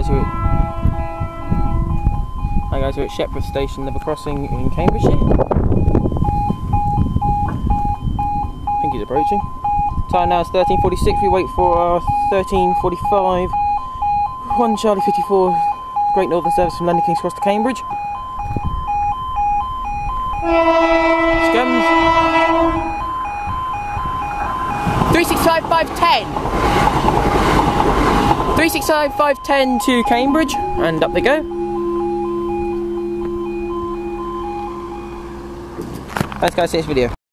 guys, we're Hi guys, we're at Shepreth Station, Level Crossing in Cambridgeshire. I think he's approaching. Time now is 13.46, we wait for our 13.45 1 Charlie 54 Great Northern Service from London King's Cross to Cambridge. Scums. 365510. 365 510 to Cambridge, and up they go. Thanks guys, see this video.